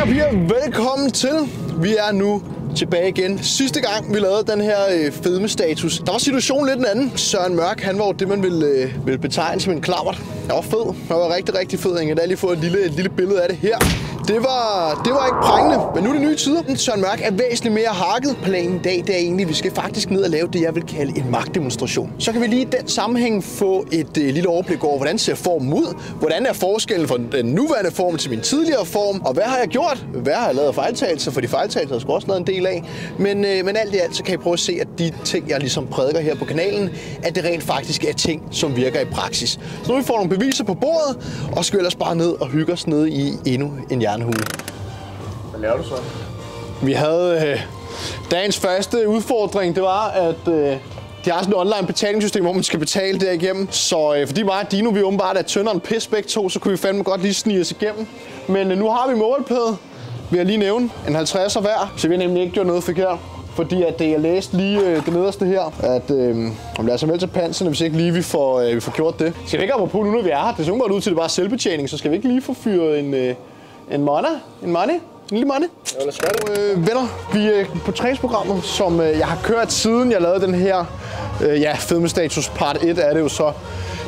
drenge og piger, velkommen til. Vi er nu tilbage igen. Sidste gang, vi lavede den her øh, fedme-status, der var situationen lidt en anden. Søren Mørk, han var jo det, man ville, øh, ville betegne som en klammert. Jeg var fed. Jeg var rigtig, rigtig fed. Jeg kan lige få et lille, et lille billede af det her. Det var, det var ikke prængende, men nu er det nye tider. Søren Mørk er væsentligt mere hakket. Planen i dag, det er egentlig, at vi skal faktisk ned og lave det, jeg vil kalde en magtdemonstration. Så kan vi lige i den sammenhæng få et øh, lille overblik over, hvordan ser formen ud? Hvordan er forskellen fra den nuværende form til min tidligere form? Og hvad har jeg gjort? Hvad har jeg lavet af fejltagelser? For de fejltagelser har jeg også lavet en del af. Men, øh, men alt i alt, så kan I prøve at se, at de ting, jeg ligesom prædiker her på kanalen, at det rent faktisk er ting, som virker i praksis. Så nu vi får nogle beviser på bordet, og skal ellers bare ned og hygge os ned i endnu en jernhule. Hvad laver du så? Vi havde øh, dagens første udfordring, det var, at øh, de har sådan et online betalingssystem, hvor man skal betale derigennem. Så øh, fordi mig og Dino, vi åbenbart er tyndere end pis begge to, så kunne vi fandme godt lige snige os igennem. Men øh, nu har vi MobilePay, vil jeg lige nævne, en 50'er hver, så vi har nemlig ikke gjort noget forkert. Fordi at det, jeg læste lige øh, det nederste her, at øh, om det er så vel til panserne, hvis ikke lige vi får, øh, vi får gjort det. Skal vi ikke på nu, når vi er her? Det ser godt ud til, at det bare er selvbetjening, så skal vi ikke lige få fyret en, øh, en money? En money? Lille money? Ja, lad os gøre det. Øh, venner, vi er på træningsprogrammet, som øh, jeg har kørt siden jeg lavede den her øh, ja, fedmestatus part 1 er det jo så.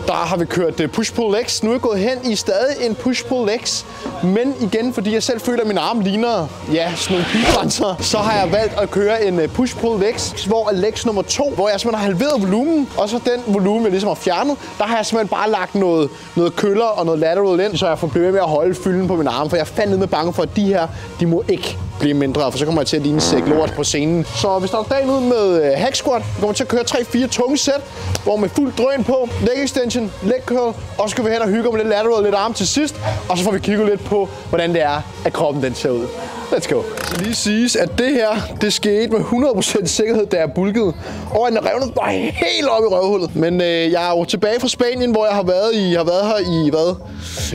Der har vi kørt øh, push-pull legs. Nu er jeg gået hen i stadig en push-pull legs. Men igen, fordi jeg selv føler, at min arm ligner ja, sådan nogle bilgrænser, så har jeg valgt at køre en øh, push-pull legs, hvor er legs nummer to, hvor jeg simpelthen har halveret volumen. Og så den volumen, jeg ligesom har fjernet, der har jeg simpelthen bare lagt noget, noget køller og noget lateral ind, så jeg får blive med at holde fylden på min arm. For jeg er fandme med bange for, at de her, de må ikke blive mindre, for så kommer jeg til at ligne sæk lort på scenen. Så vi starter dagen ud med øh, hack squat. Vi kommer til at køre 3-4 tunge sæt, hvor med fuld drøn på, leg extension, leg curl, og så skal vi hen og hygge med lidt lateral og lidt arm til sidst, og så får vi kigget lidt på, hvordan det er, at kroppen den ser ud. Let's go. Så lige siges, at det her, det skete med 100% sikkerhed, da jeg bulkede. Og den revnet bare helt op i røvhullet. Men øh, jeg er jo tilbage fra Spanien, hvor jeg har været, i, har været her i hvad?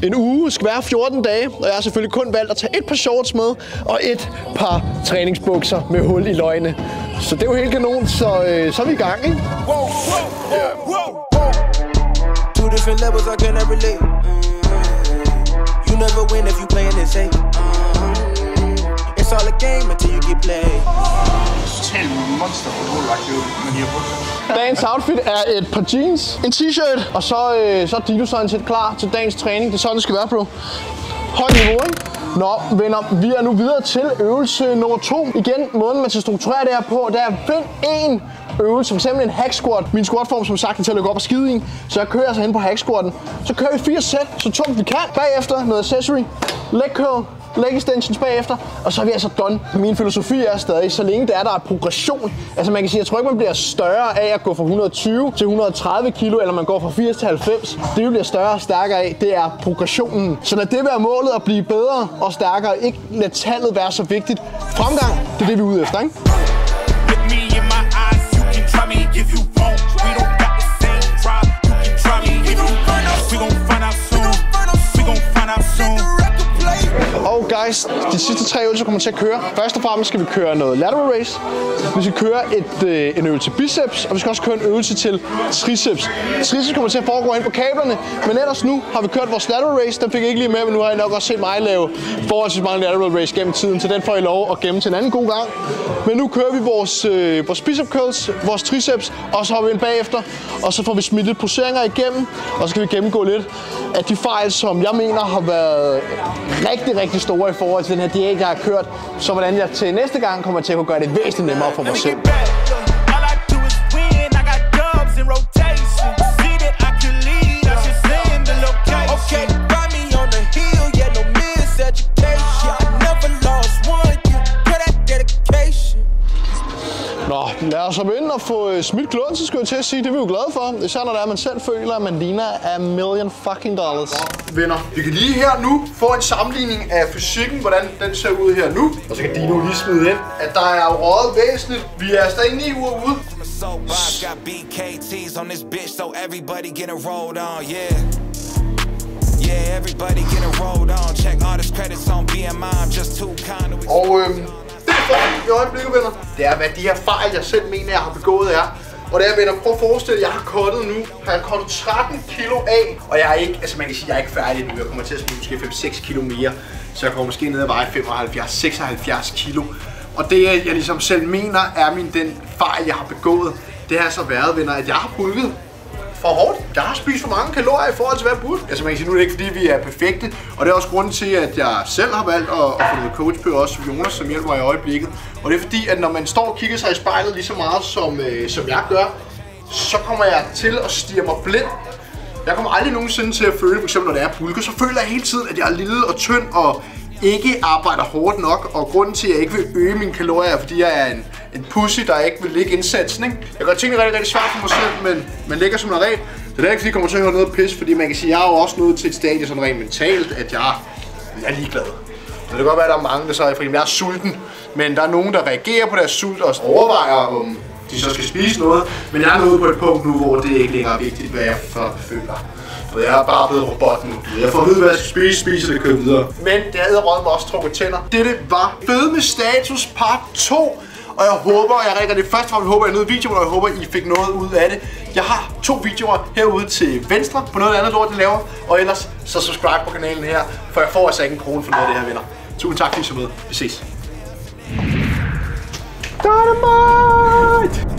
En uge, skal være 14 dage. Og jeg har selvfølgelig kun valgt at tage et par shorts med, og et par træningsbukser med hul i løgne. Så det er jo helt kanon, så, øh, så er vi i gang, ikke? Whoa, whoa, whoa. Two different levels I cannot relate. You never win if you playing it safe. It's all a game until you get played. Total monster med de her bukser. Dagens outfit er et par jeans, en t-shirt, og så, øh, så er Dino sådan set klar til dagens træning. Det er sådan, det skal være, bro. Højt niveau, ikke? Nå, venner, vi er nu videre til øvelse nummer to. Igen, måden man skal strukturere det her på, det er find en øvelse, for eksempel en hack squat. Min squatform, som sagt, er til at løbe op og skide i. Så jeg kører altså hen på hack squatten. Så kører vi fire sæt, så tungt vi kan. Bagefter noget accessory, leg curl, leg extensions bagefter, og så er vi altså done. Min filosofi er stadig, så længe det er, der er progression. Altså man kan sige, jeg tror ikke, man bliver større af at gå fra 120 til 130 kilo, eller man går fra 80 til 90. Det, vi bliver større og stærkere af, det er progressionen. Så lad det være målet at blive bedre og stærkere. Ikke lad tallet være så vigtigt. Fremgang, det er det, vi er ude efter, ikke? Faktisk de sidste tre øvelser kommer til at køre. Først og fremmest skal vi køre noget lateral raise. Vi skal køre et, øh, en øvelse biceps, og vi skal også køre en øvelse til triceps. Triceps kommer til at foregå ind på kablerne, men ellers nu har vi kørt vores lateral raise. Den fik jeg ikke lige med, men nu har I nok også set mig lave forholdsvis mange lateral raise gennem tiden, så den får I lov at gemme til en anden god gang. Men nu kører vi vores, øh, vores bicep curls, vores triceps, og så hopper vi ind bagefter, og så får vi smidt lidt poseringer igennem, og så skal vi gennemgå lidt af de fejl, som jeg mener har været rigtig, rigtig store i forhold til den her diæt, jeg har kørt. Så hvordan jeg til næste gang kommer til at kunne gøre det væsentligt nemmere for mig selv. Hoppe ind og få øh, smidt kluden, så skal jeg til at sige, det er vi jo glade for. Især når det er, at man selv føler, at man ligner a million fucking dollars. Venner, vi kan lige her nu få en sammenligning af fysikken, hvordan den ser ud her nu. Og så kan Dino lige smide ind, at der er røget væsentligt. Vi er stadig 9 uger ude. So ride, got BKTs on this bitch, so everybody getting rolled on, yeah. Yeah, everybody getting rolled on. Check all this credits on BMI, I'm just too kind to øhm, er for i øjeblikket, venner. Det er, hvad de her fejl, jeg selv mener, jeg har begået er. Og det er, venner, prøv at forestille jer, jeg har kottet nu, har jeg kottet 13 kilo af, og jeg er ikke, altså man kan sige, jeg er ikke færdig nu, jeg kommer til at smide måske 5-6 kilo mere. så jeg kommer måske ned og veje 75-76 kilo. Og det, jeg ligesom selv mener, er min den fejl, jeg har begået. Det har så været, venner, at jeg har bulket for hårdt der har spist for mange kalorier i forhold til, hvad burde. Altså man kan sige, nu er det ikke fordi, vi er perfekte. Og det er også grunden til, at jeg selv har valgt at, at få noget coach på, også Jonas, som hjælper mig i øjeblikket. Og det er fordi, at når man står og kigger sig i spejlet lige så meget, som, øh, som jeg gør, så kommer jeg til at stige mig blind jeg kommer aldrig nogensinde til at føle, f.eks. når det er pulker, så føler jeg hele tiden, at jeg er lille og tynd og ikke arbejder hårdt nok. Og grunden til, at jeg ikke vil øge mine kalorier, er, fordi jeg er en, en pussy, der ikke vil lægge indsatsen. Ikke? Jeg gør tingene rigtig, rigtig svært for mig selv, men man lægger som en regel, så det er ikke, fordi jeg kommer til at høre noget pis, fordi man kan sige, at jeg er jo også nået til et stadie sådan rent mentalt, at jeg, jeg er ligeglad. Men det kan godt være, at der er mange, der så er, fordi jeg er sulten, men der er nogen, der reagerer på deres sult og overvejer, om de så skal spise noget. Men jeg er nået på et punkt nu, hvor det ikke længere er vigtigt, hvad jeg føler. For jeg er bare blevet robot nu. Jeg får at vide, hvad jeg skal spise, spise det kører videre. Men det havde røget mig også trukket tænder. Dette var Fedme Status part 2. Og jeg håber, jeg rækker det første var, jeg håber, jeg nåede videoen, og jeg håber, I fik noget ud af det. Jeg har to videoer herude til venstre på noget andet lort, jeg laver. Og ellers så subscribe på kanalen her, for jeg får altså ikke en krone for noget af det her, venner. Tusind tak, fordi I så med. Vi ses. Dynamite!